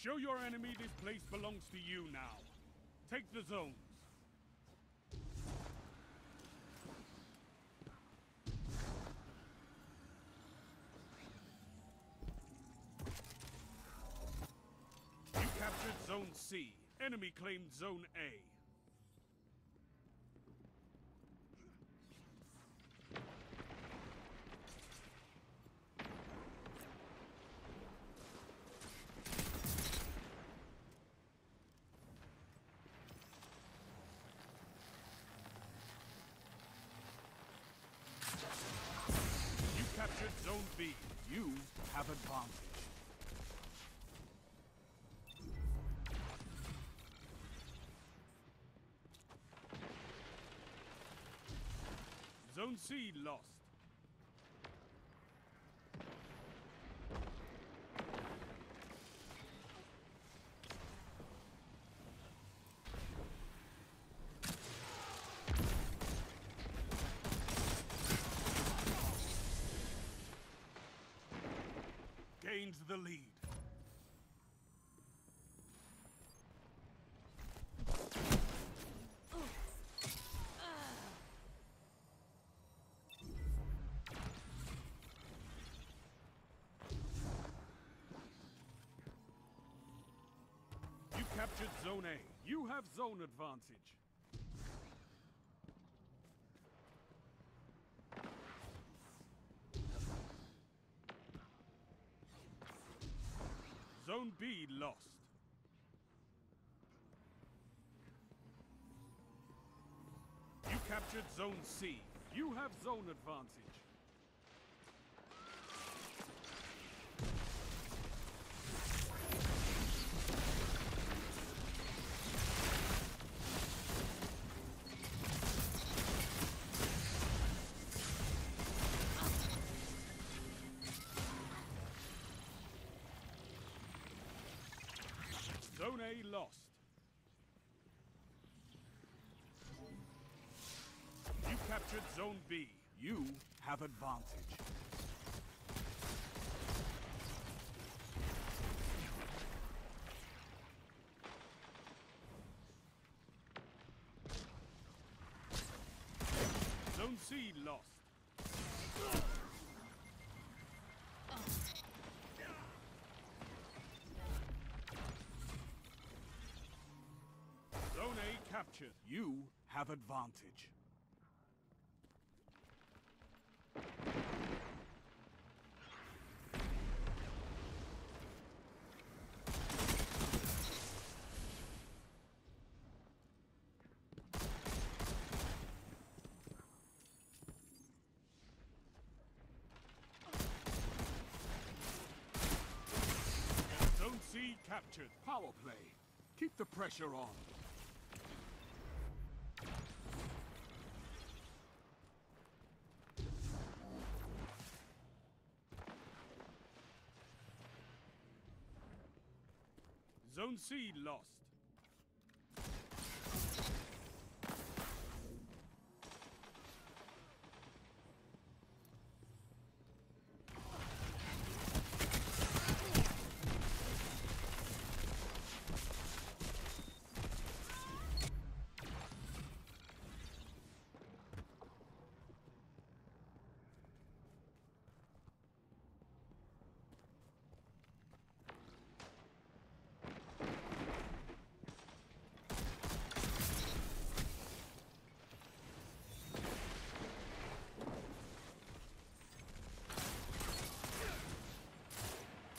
Show your enemy this place belongs to you now. Take the zones. You captured Zone C. Enemy claimed Zone A. You captured You have advantage. Zone C lost. The lead. You captured Zone A. You have zone advantage. Zone B lost. You captured Zone C. You have zone advantage. Zone lost. You captured Zone B. You have advantage. Zone C lost. You have advantage. Zone C captured. Power play. Keep the pressure on. Zone C lost.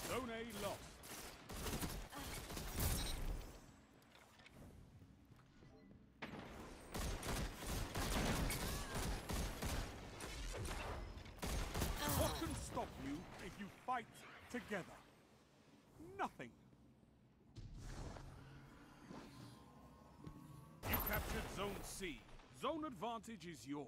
Zone A lost. What can stop you if you fight together? Nothing. You captured Zone C. Zone advantage is yours.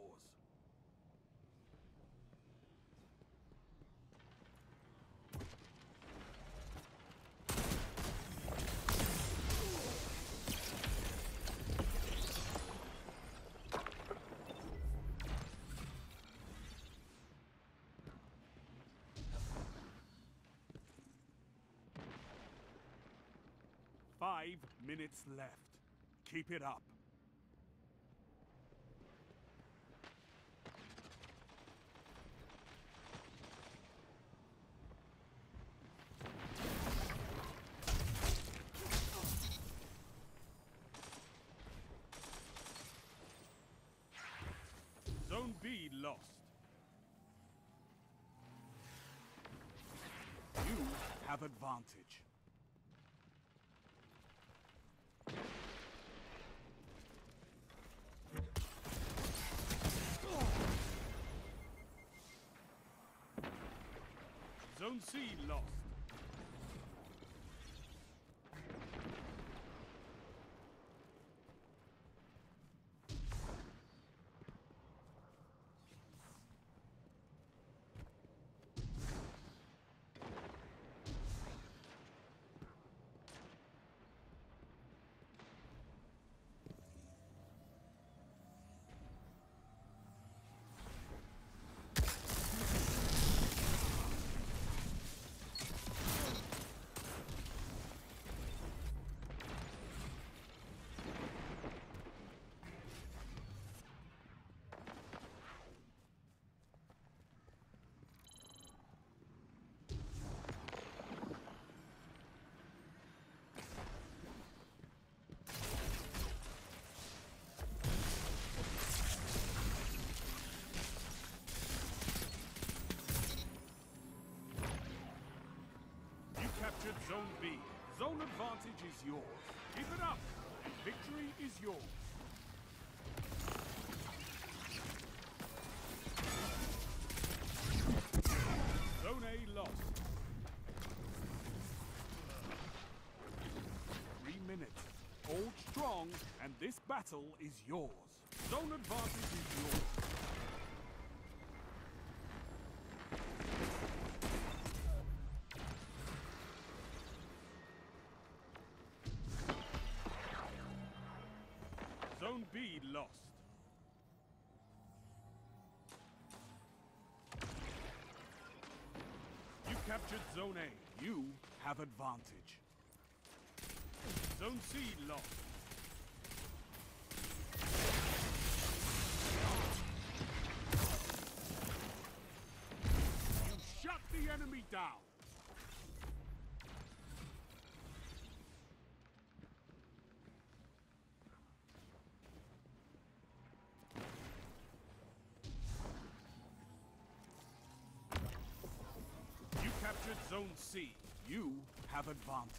Five minutes left. Keep it up. Zone B lost. You have advantage. Zone C. Zone B. Zone advantage is yours. Keep it up. Victory is yours. Zone A lost. Three minutes. Hold strong, and this battle is yours. Zone advantage is yours. Zone B lost. You captured Zone A. You have advantage. Zone C lost. You shut the enemy down. Zone C. You have advantage.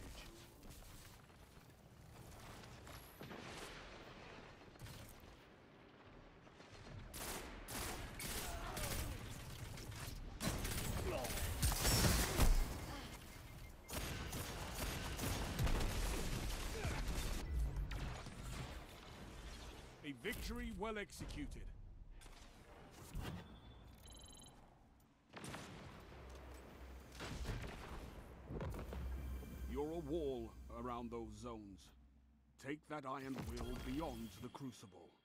A victory well executed. Around those zones. Take that iron will beyond the crucible.